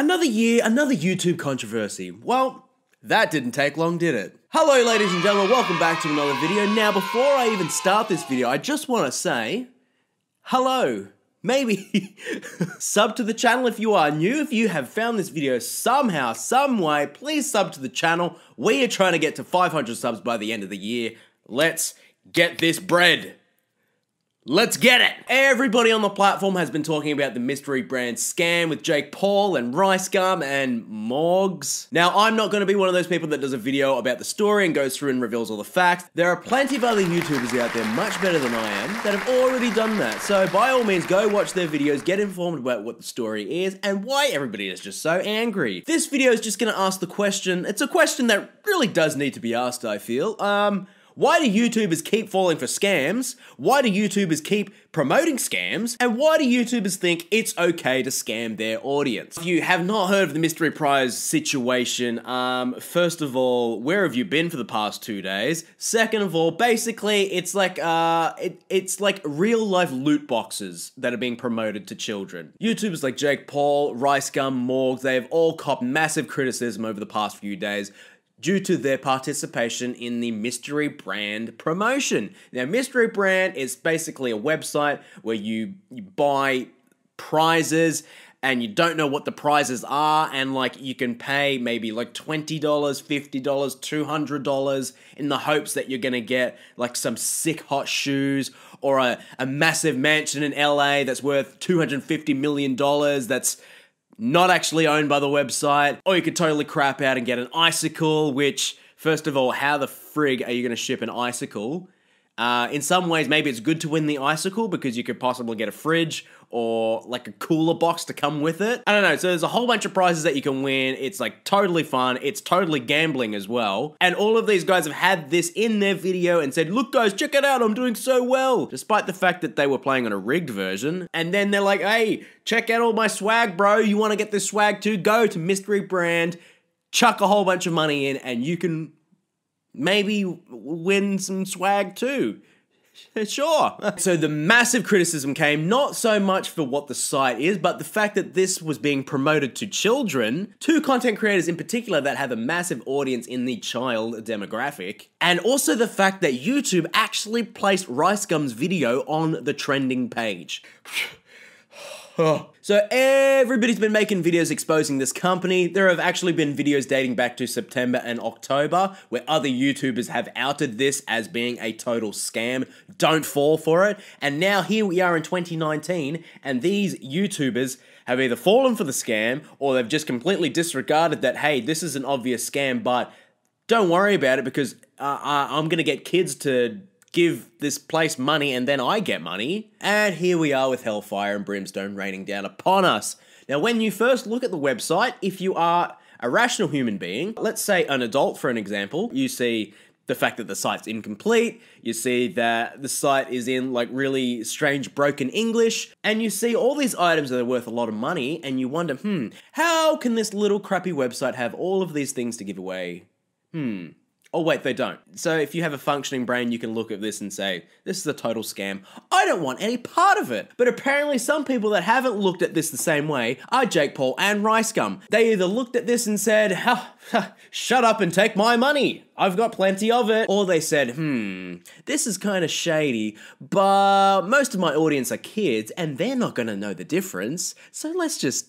Another year, another YouTube controversy. Well, that didn't take long, did it? Hello, ladies and gentlemen, welcome back to another video. Now, before I even start this video, I just want to say hello. Maybe sub to the channel if you are new. If you have found this video somehow, some way, please sub to the channel. We are trying to get to 500 subs by the end of the year. Let's get this bread. Let's get it! Everybody on the platform has been talking about the mystery brand scam with Jake Paul and Rice Gum and Morgz. Now, I'm not going to be one of those people that does a video about the story and goes through and reveals all the facts. There are plenty of other YouTubers out there much better than I am that have already done that. So, by all means, go watch their videos, get informed about what the story is and why everybody is just so angry. This video is just going to ask the question. It's a question that really does need to be asked, I feel. Um, why do YouTubers keep falling for scams? Why do YouTubers keep promoting scams? And why do YouTubers think it's okay to scam their audience? If you have not heard of the mystery prize situation, um, first of all, where have you been for the past two days? Second of all, basically, it's like uh, it, it's like real life loot boxes that are being promoted to children. YouTubers like Jake Paul, Rice Gum, Morgz, they have all copped massive criticism over the past few days due to their participation in the Mystery Brand promotion. Now, Mystery Brand is basically a website where you, you buy prizes and you don't know what the prizes are and like you can pay maybe like $20 $50 $200 in the hopes that you're gonna get like some sick hot shoes or a, a massive mansion in la that's worth $250 million that's not actually owned by the website, or you could totally crap out and get an icicle, which, first of all, how the frig are you going to ship an icicle? Uh, in some ways, maybe it's good to win the icicle because you could possibly get a fridge or like a cooler box to come with it. I don't know. So there's a whole bunch of prizes that you can win. It's like totally fun. It's totally gambling as well. And all of these guys have had this in their video and said, look guys, check it out. I'm doing so well. Despite the fact that they were playing on a rigged version. And then they're like, hey, check out all my swag, bro. You want to get this swag too? Go to Mystery Brand, chuck a whole bunch of money in and you can maybe win some swag too. Sure. so the massive criticism came not so much for what the site is, but the fact that this was being promoted to children, two content creators in particular that have a massive audience in the child demographic, and also the fact that YouTube actually placed Rice Gum's video on the trending page. So everybody's been making videos exposing this company. There have actually been videos dating back to September and October where other YouTubers have outed this as being a total scam. Don't fall for it. And now here we are in 2019 and these YouTubers have either fallen for the scam or they've just completely disregarded that, hey, this is an obvious scam, but don't worry about it because uh, I'm going to get kids to give this place money and then I get money. And here we are with hellfire and brimstone raining down upon us. Now, when you first look at the website, if you are a rational human being, let's say an adult for an example, you see the fact that the site's incomplete, you see that the site is in like really strange broken English, and you see all these items that are worth a lot of money, and you wonder, hmm, how can this little crappy website have all of these things to give away? Hmm, Oh, wait, they don't. So if you have a functioning brain, you can look at this and say, this is a total scam. I don't want any part of it. But apparently, some people that haven't looked at this the same way are Jake Paul and Rice Gum. They either looked at this and said, shut up and take my money. I've got plenty of it. Or they said, hmm, this is kind of shady, but most of my audience are kids and they're not going to know the difference. So let's just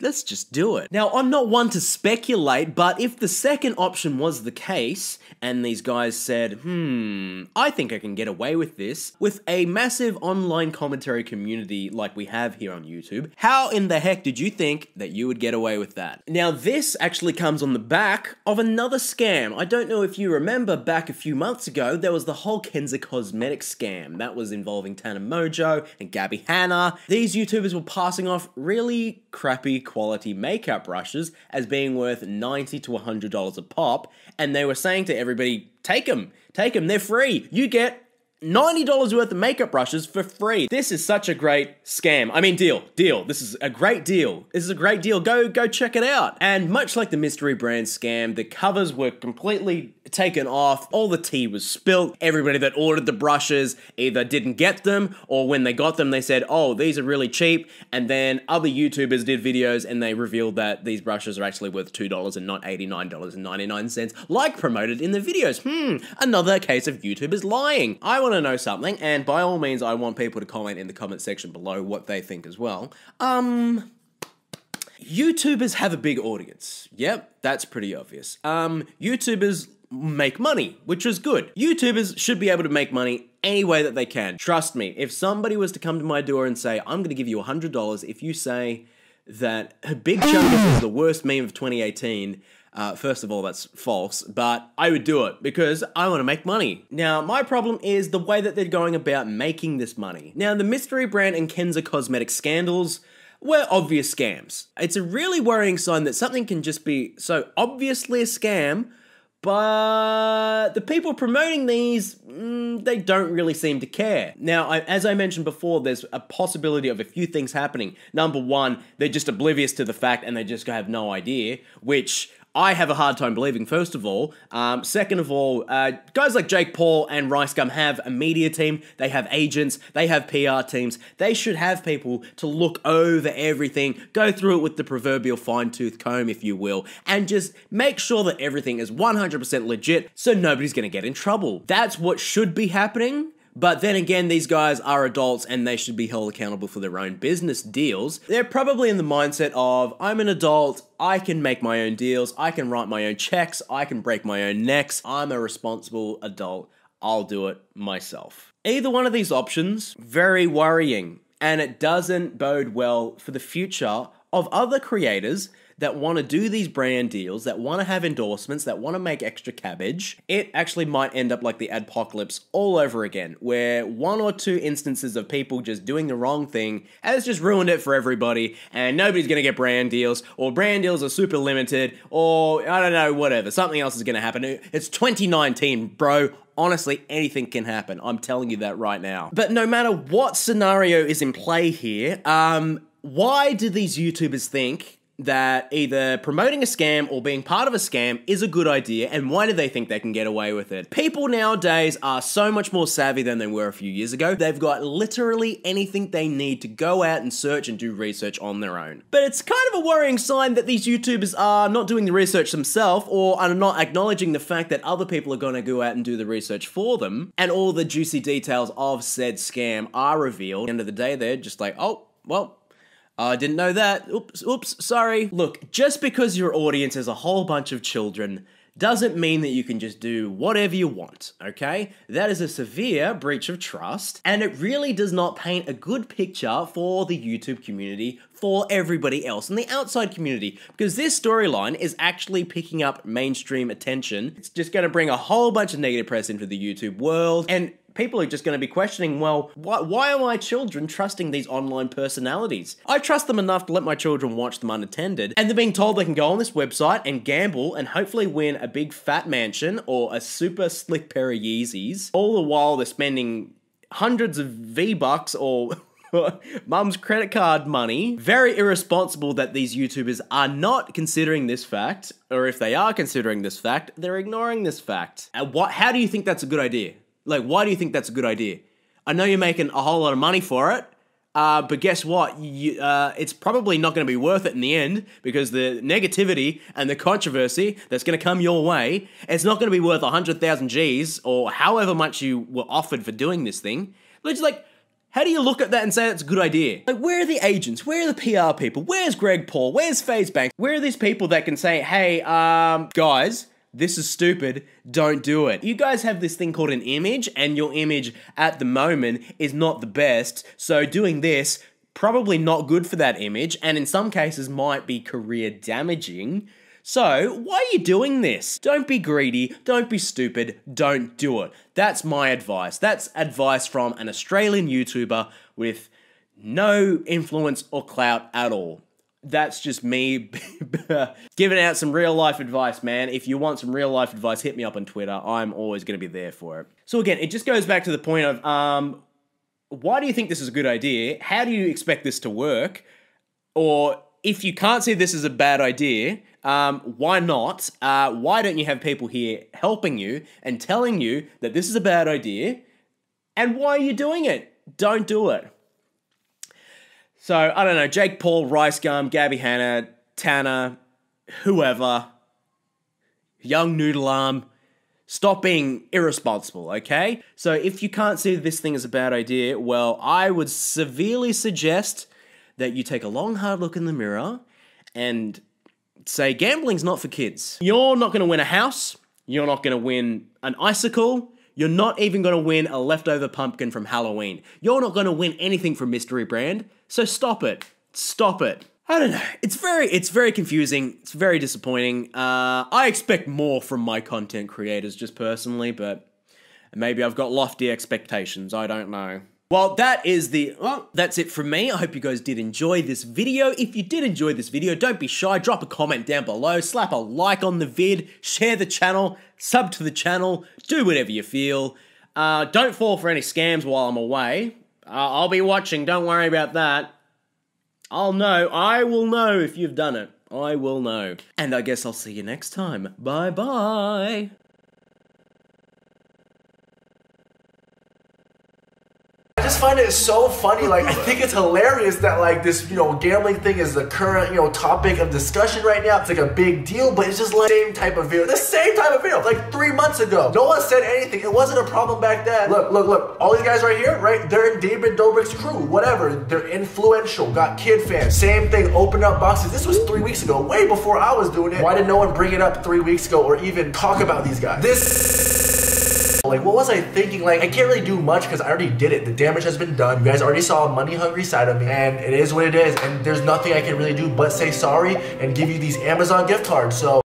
let's just do it. Now, I'm not one to speculate, but if the second option was the case, and these guys said, hmm, I think I can get away with this, with a massive online commentary community like we have here on YouTube, how in the heck did you think that you would get away with that? Now, this actually comes on the back of another scam. I don't know if you remember back a few months ago, there was the whole Kenza Cosmetics scam. That was involving Tana Mongeau and Gabbie Hanna. These YouTubers were passing off really crappy quality makeup brushes as being worth 90 to $100 a pop, and they were saying to everybody, take them, take them, they're free. You get $90 worth of makeup brushes for free. This is such a great scam. I mean, deal, deal. This is a great deal. This is a great deal. Go, go check it out. And much like the mystery brand scam, the covers were completely taken off, all the tea was spilt. Everybody that ordered the brushes either didn't get them, or when they got them, they said, oh, these are really cheap. And then other YouTubers did videos and they revealed that these brushes are actually worth $2 and not $89.99, like promoted in the videos. Hmm, another case of YouTubers lying. I want to know something, and by all means, I want people to comment in the comment section below what they think as well. Um, YouTubers have a big audience. Yep, that's pretty obvious. Um, YouTubers make money, which is good. YouTubers should be able to make money any way that they can. Trust me, if somebody was to come to my door and say, I'm gonna give you $100 if you say that a Big Chungus is the worst meme of 2018, uh, first of all, that's false, but I would do it because I want to make money. Now, my problem is the way that they're going about making this money. Now, the mystery brand and Kenza cosmetic scandals were obvious scams. It's a really worrying sign that something can just be so obviously a scam but the people promoting these, mm, they don't really seem to care. Now, I, as I mentioned before, there's a possibility of a few things happening. Number one, they're just oblivious to the fact and they just have no idea, which I have a hard time believing, first of all. Um, second of all, uh, guys like Jake Paul and Rice Gum have a media team, they have agents, they have PR teams. They should have people to look over everything, go through it with the proverbial fine tooth comb, if you will, and just make sure that everything is 100% legit so nobody's gonna get in trouble. That's what should be happening. But then again, these guys are adults and they should be held accountable for their own business deals. They're probably in the mindset of, I'm an adult, I can make my own deals, I can write my own checks, I can break my own necks, I'm a responsible adult, I'll do it myself. Either one of these options, very worrying, and it doesn't bode well for the future of other creators that want to do these brand deals, that want to have endorsements, that want to make extra cabbage, it actually might end up like the adpocalypse all over again, where one or two instances of people just doing the wrong thing has just ruined it for everybody, and nobody's gonna get brand deals, or brand deals are super limited, or I don't know, whatever. Something else is gonna happen. It's 2019, bro honestly, anything can happen. I'm telling you that right now. But no matter what scenario is in play here, um, why do these YouTubers think that either promoting a scam or being part of a scam is a good idea and why do they think they can get away with it? People nowadays are so much more savvy than they were a few years ago. They've got literally anything they need to go out and search and do research on their own. But it's kind of a worrying sign that these YouTubers are not doing the research themselves or are not acknowledging the fact that other people are going to go out and do the research for them and all the juicy details of said scam are revealed. At the end of the day, they're just like, oh, well, I uh, didn't know that. Oops, oops, sorry. Look, just because your audience is a whole bunch of children doesn't mean that you can just do whatever you want, okay? That is a severe breach of trust, and it really does not paint a good picture for the YouTube community, for everybody else in the outside community, because this storyline is actually picking up mainstream attention. It's just gonna bring a whole bunch of negative press into the YouTube world, and people are just going to be questioning, well, why, why are my children trusting these online personalities? I trust them enough to let my children watch them unattended, and they're being told they can go on this website and gamble and hopefully win a big fat mansion or a super slick pair of Yeezys. All the while they're spending hundreds of V-Bucks or mum's credit card money. Very irresponsible that these YouTubers are not considering this fact, or if they are considering this fact, they're ignoring this fact. And what? How do you think that's a good idea? Like, why do you think that's a good idea? I know you're making a whole lot of money for it, uh, but guess what? You, uh, it's probably not going to be worth it in the end because the negativity and the controversy that's going to come your way, it's not going to be worth 100,000 G's or however much you were offered for doing this thing. It's like, how do you look at that and say that's a good idea? Like, where are the agents? Where are the PR people? Where's Greg Paul? Where's FaZe Bank? Where are these people that can say, hey, um, guys, this is stupid, don't do it. You guys have this thing called an image, and your image at the moment is not the best, so doing this, probably not good for that image, and in some cases might be career damaging. So, why are you doing this? Don't be greedy, don't be stupid, don't do it. That's my advice. That's advice from an Australian YouTuber with no influence or clout at all that's just me giving out some real life advice, man. If you want some real life advice, hit me up on Twitter. I'm always going to be there for it. So again, it just goes back to the point of um, why do you think this is a good idea? How do you expect this to work? Or if you can't see this as a bad idea, um, why not? Uh, why don't you have people here helping you and telling you that this is a bad idea and why are you doing it? Don't do it. So, I don't know, Jake Paul, Rice Gum, Gabbie Hanna, Tanner, whoever, Yung Noodle Arm, stop being irresponsible, okay? So, if you can't see this thing as a bad idea, well, I would severely suggest that you take a long, hard look in the mirror and say, gambling's not for kids. You're not gonna win a house, you're not gonna win an icicle, you're not even gonna win a leftover pumpkin from Halloween. You're not gonna win anything from Mystery Brand, so stop it. Stop it. I don't know. It's very, it's very confusing. It's very disappointing. Uh, I expect more from my content creators, just personally, but maybe I've got lofty expectations. I don't know. Well, that is the, well, that's it from me. I hope you guys did enjoy this video. If you did enjoy this video, don't be shy. Drop a comment down below, slap a like on the vid, share the channel, sub to the channel, do whatever you feel. Uh, don't fall for any scams while I'm away. I'll be watching, don't worry about that. I'll know. I will know if you've done it. I will know. And I guess I'll see you next time. Bye bye. Just find it so funny. Like, I think it's hilarious that like this, you know, gambling thing is the current, you know, topic of discussion right now. It's like a big deal, but it's just like same type of video. The same type of video, like three months ago. No one said anything. It wasn't a problem back then. Look, look, look. All these guys right here, right? They're in David Dobrik's crew. Whatever. They're influential. Got kid fans. Same thing. Open up boxes. This was three weeks ago, way before I was doing it. Why did no one bring it up three weeks ago or even talk about these guys? This. Like, what was I thinking? Like, I can't really do much because I already did it. The damage has been done. You guys already saw a money hungry side of me, and it is what it is. And there's nothing I can really do but say sorry and give you these Amazon gift cards. So.